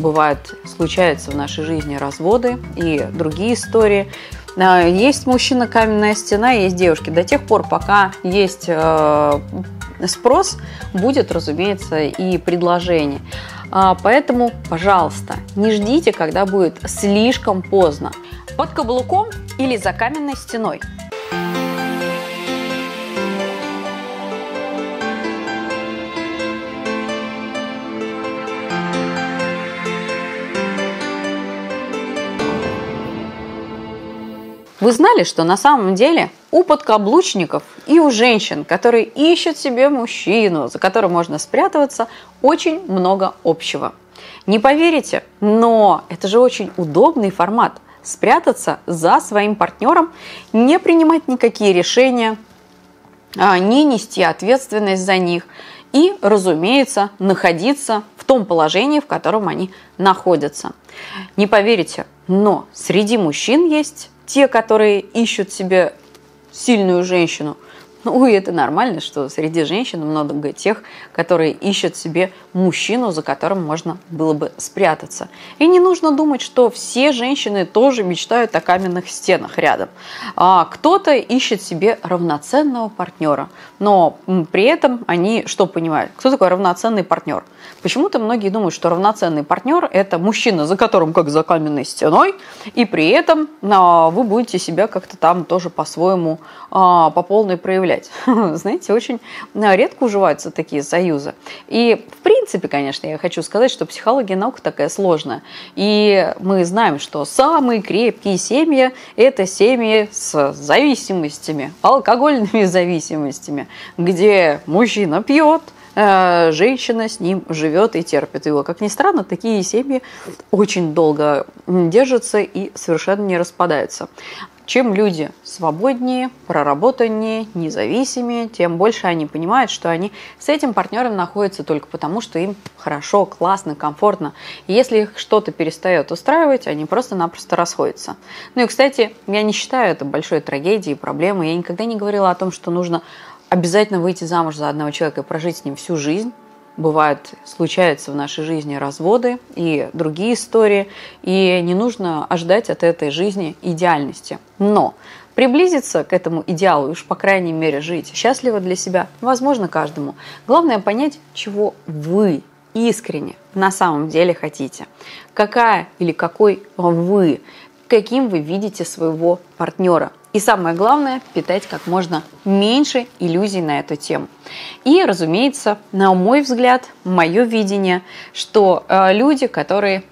бывают, случаются в нашей жизни разводы и другие истории. А, есть мужчина каменная стена, есть девушки. До тех пор, пока есть э, спрос, будет, разумеется, и предложение. А, поэтому, пожалуйста, не ждите, когда будет слишком поздно. Под каблуком или за каменной стеной. Вы знали, что на самом деле у подкаблучников и у женщин, которые ищут себе мужчину, за которым можно спрятаться, очень много общего. Не поверите, но это же очень удобный формат – спрятаться за своим партнером, не принимать никакие решения, а, не нести ответственность за них и, разумеется, находиться в том положении, в котором они находятся. Не поверите, но среди мужчин есть те, которые ищут себе сильную женщину – ну, и это нормально, что среди женщин много тех, которые ищут себе мужчину, за которым можно было бы спрятаться. И не нужно думать, что все женщины тоже мечтают о каменных стенах рядом. А кто-то ищет себе равноценного партнера, но при этом они что понимают? Кто такой равноценный партнер? Почему-то многие думают, что равноценный партнер – это мужчина, за которым как за каменной стеной, и при этом а, вы будете себя как-то там тоже по-своему, а, по полной проявлять гулять. Знаете, очень э, редко уживаются такие союзы. И, в принципе, конечно, я хочу сказать, что психология наука такая сложная. И мы знаем, что самые крепкие семьи – это семьи с зависимостями, алкогольными зависимостями, где мужчина пьет, э, женщина с ним живет и терпит его. Как ни странно, такие семьи очень долго держатся и совершенно не распадаются. Чем люди свободнее, проработаннее, независимее, тем больше они понимают, что они с этим партнером находятся только потому, что им хорошо, классно, комфортно. И если их что-то перестает устраивать, они просто-напросто расходятся. Ну и, кстати, я не считаю это большой трагедией, проблемой. Я никогда не говорила о том, что нужно обязательно выйти замуж за одного человека и прожить с ним всю жизнь бывают, случаются в нашей жизни разводы и другие истории, и не нужно ожидать от этой жизни идеальности. Но приблизиться к этому идеалу, уж по крайней мере жить счастливо для себя, возможно каждому. Главное понять, чего вы искренне на самом деле хотите. Какая или какой вы, каким вы видите своего партнера. И самое главное, питать как можно меньше иллюзий на эту тему. И, разумеется, на мой взгляд, мое видение, что э, люди, которые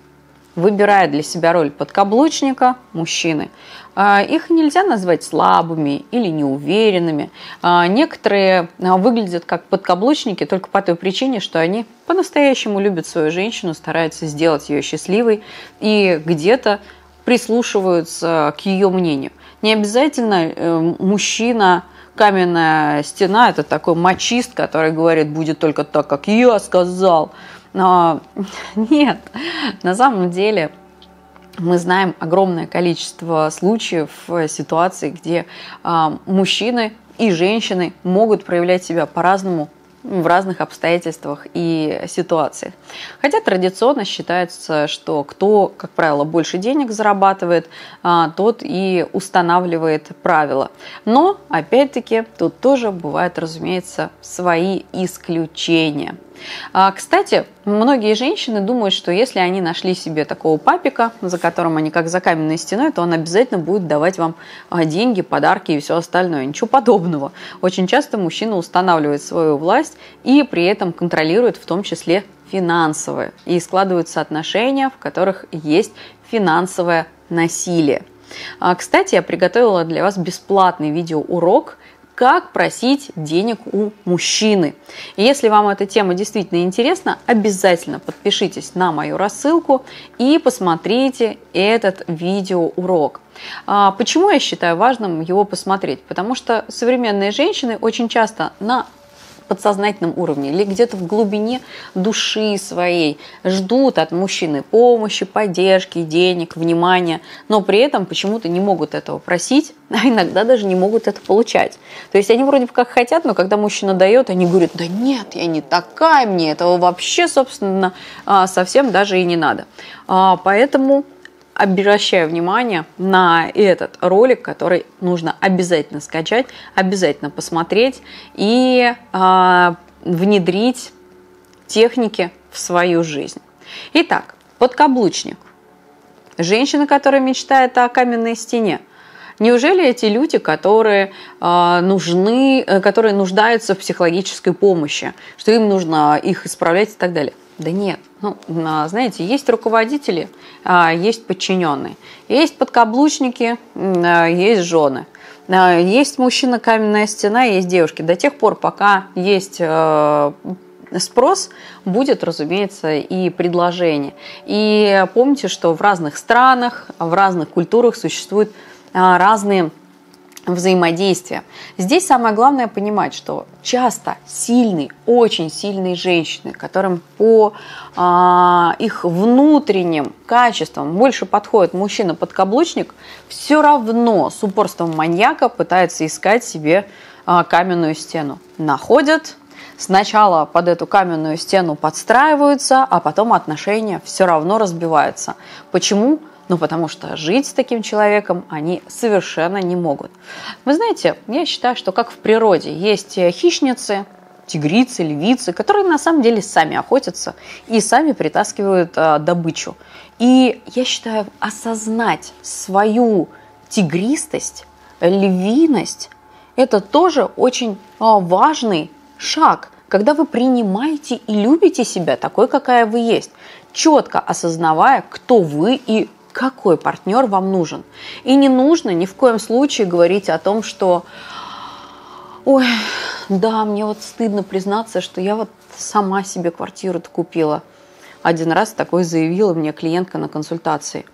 выбирают для себя роль подкаблучника, мужчины, э, их нельзя назвать слабыми или неуверенными. Э, некоторые выглядят как подкаблучники только по той причине, что они по-настоящему любят свою женщину, стараются сделать ее счастливой и где-то прислушиваются к ее мнению. Не обязательно э, мужчина, каменная стена, это такой мачист, который говорит, будет только так, как я сказал. Но нет, на самом деле мы знаем огромное количество случаев, э, ситуаций, где э, мужчины и женщины могут проявлять себя по-разному в разных обстоятельствах и ситуациях. Хотя традиционно считается, что кто, как правило, больше денег зарабатывает, а, тот и устанавливает правила. Но, опять-таки, тут тоже бывают, разумеется, свои исключения – а, кстати, многие женщины думают, что если они нашли себе такого папика, за которым они как за каменной стеной, то он обязательно будет давать вам а, деньги, подарки и все остальное. Ничего подобного. Очень часто мужчина устанавливает свою власть и при этом контролирует в том числе финансовое. И складываются отношения, в которых есть финансовое насилие. А, кстати, я приготовила для вас бесплатный видеоурок как просить денег у мужчины. И если вам эта тема действительно интересна, обязательно подпишитесь на мою рассылку и посмотрите этот видеоурок. А, почему я считаю важным его посмотреть? Потому что современные женщины очень часто на подсознательном уровне или где-то в глубине души своей ждут от мужчины помощи, поддержки, денег, внимания, но при этом почему-то не могут этого просить, а иногда даже не могут это получать. То есть они вроде бы как хотят, но когда мужчина дает, они говорят, да нет, я не такая, мне этого вообще, собственно, а, совсем даже и не надо. А, поэтому обращаю внимание на этот ролик, который нужно обязательно скачать, обязательно посмотреть и э, внедрить техники в свою жизнь. Итак, подкаблучник. Женщина, которая мечтает о каменной стене. Неужели эти люди, которые э, нужны, э, которые нуждаются в психологической помощи, что им нужно их исправлять и так далее? Да нет. Ну, знаете, есть руководители, а, есть подчиненные, есть подкаблучники, а, есть жены. А, есть мужчина каменная стена, есть девушки. До тех пор, пока есть спрос, будет, разумеется, и предложение. И помните, что в разных странах, в разных культурах существуют разные взаимодействия. Здесь самое главное понимать, что часто сильные, очень сильные женщины, которым по а, их внутренним качествам больше подходит мужчина-подкаблучник, все равно с упорством маньяка пытаются искать себе а, каменную стену. Находят, сначала под эту каменную стену подстраиваются, а потом отношения все равно разбиваются. Почему? Ну, потому что жить с таким человеком они совершенно не могут. Вы знаете, я считаю, что как в природе есть хищницы, тигрицы, львицы, которые на самом деле сами охотятся и сами притаскивают а, добычу. И я считаю, осознать свою тигристость, львиность, это тоже очень а, важный шаг, когда вы принимаете и любите себя такой, какая вы есть, четко осознавая, кто вы и какой партнер вам нужен. И не нужно ни в коем случае говорить о том, что ой, да, мне вот стыдно признаться, что я вот сама себе квартиру купила. Один раз такой заявила мне клиентка на консультации.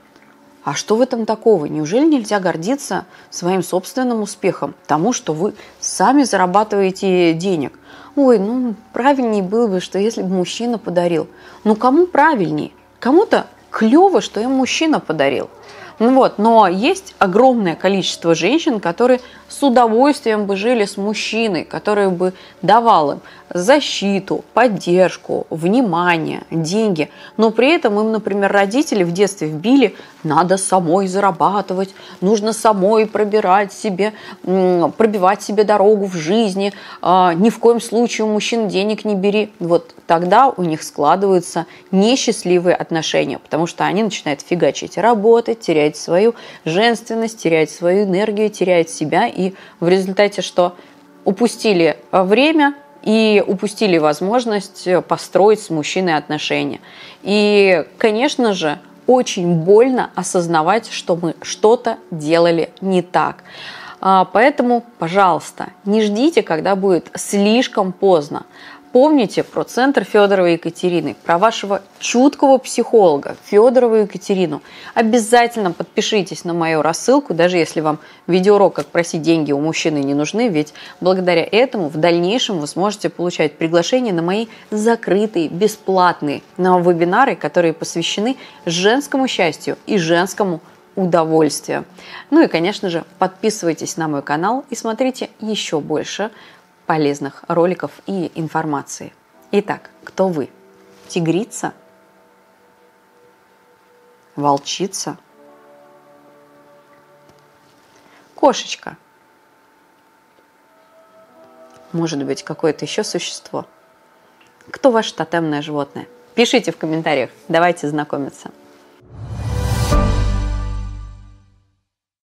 А что в этом такого? Неужели нельзя гордиться своим собственным успехом, тому, что вы сами зарабатываете денег? Ой, ну правильнее было бы, что если бы мужчина подарил. Ну кому правильнее? Кому-то клево, что им мужчина подарил. Ну вот, но есть огромное количество женщин, которые с удовольствием бы жили с мужчиной, который бы давал им защиту, поддержку, внимание, деньги. Но при этом им, например, родители в детстве вбили, надо самой зарабатывать, нужно самой пробирать себе, пробивать себе дорогу в жизни, а, ни в коем случае у мужчин денег не бери. Вот тогда у них складываются несчастливые отношения, потому что они начинают фигачить работать, терять свою женственность, терять свою энергию, терять себя и в результате что? Упустили э, время, и упустили возможность э, построить с мужчиной отношения. И, конечно же, очень больно осознавать, что мы что-то делали не так. А, поэтому, пожалуйста, не ждите, когда будет слишком поздно. Помните про центр Федоровой Екатерины, про вашего чуткого психолога Федорову Екатерину. Обязательно подпишитесь на мою рассылку, даже если вам видеоурок «Как просить деньги у мужчины» не нужны, ведь благодаря этому в дальнейшем вы сможете получать приглашения на мои закрытые, бесплатные на вебинары, которые посвящены женскому счастью и женскому удовольствию. Ну и, конечно же, подписывайтесь на мой канал и смотрите еще больше полезных роликов и информации. Итак, кто вы? Тигрица? Волчица? Кошечка? Может быть, какое-то еще существо? Кто ваше тотемное животное? Пишите в комментариях, давайте знакомиться.